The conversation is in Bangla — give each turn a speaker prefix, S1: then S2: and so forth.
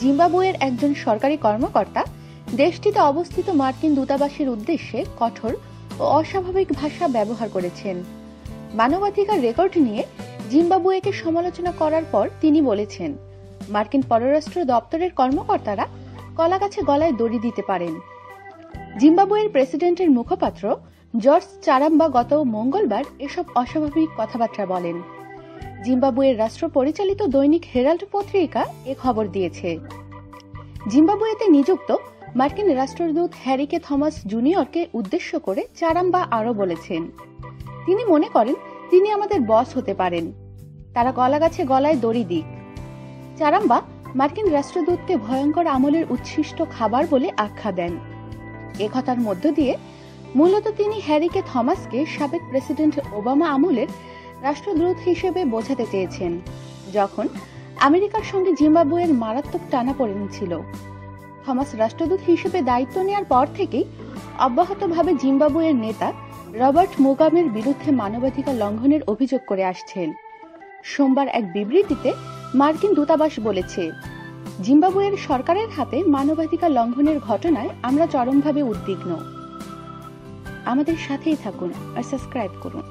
S1: জিম্বাবুয়ের একজন সরকারি কর্মকর্তা, দেশটিতে অবস্থিত মার্কিন দূতাবাসের উদ্দেশ্যে কঠোর ও অস্বাভাবিক ভাষা ব্যবহার করেছেন। মানবাধিকার রেকর্ড নিয়ে জিম্বাবুয়েকে সমালোচনা করার পর তিনি বলেছেন, মার্কিন পররাষ্ট্র দপ্তরের কর্মকর্তারা কলাগাছে গলায় দড়ি দিতে পারেন। জিম্বাবুয়ের প্রেসিডেন্টের মুখপাত্র জর্জ চারাম্বা গত মঙ্গলবার এসব অস্বাভাবিক কথাবার্তা বলেন। জিম্বাবুয়ের রাষ্ট্র পরিচালিত দৈনিক হেরাল্ড পত্রিকা এ খবর দিয়েছে। জিম্বাবুয়েতে নিযুক্ত মার্কিন রাষ্ট্রদূত হ্যারিকে থমাস জুনিয়রকে উদ্দেশ্য করে চারাম্বা আরও বলেছেন। তিনি মনে করেন, তিনি আমাদের বস হতে পারেন। তারা গলাগাছে গলায় দড়ি দিক। চারাম্বা মার্কিন রাষ্ট্রদূতকে ভয়ঙ্কর আমলের উচ্ছিষ্ট খাবার বলে আখ্যা দেন। এ কথার মধ্য দিয়ে মূলত তিনি হ্যারিকে থমাসকে সাবেক প্রেসিডেন্ট ওবামা আমলের রাষ্ট্রদূত হিসেবে বোঝাতে চেয়েছেন, যখন আমেরিকার সঙ্গে জিম্বাবুয়ের মারাত্মক টানাপোড়েন ছিল। থমাস রাষ্ট্রদূত হিসেবে দায়িত্ব নেওয়ার পর থেকেই অব্যাহতভাবে জিম্বাবুয়ের নেতা রবার্ট মুগামের বিরুদ্ধে মানবাধিকার লঙ্ঘনের অভিযোগ করে আসছেন। সোমবার এক বিবৃতিতে মার্কিন দূতাবাস বলেছে, জিম্বাবুয়ের সরকারের হাতে মানবাধিকার লঙ্ঘনের ঘটনায় আমরা চরমভাবে উদ্বিগ্ন। আমাদের সাথেই থাকুন আর সাবস্ক্রাইব করুন।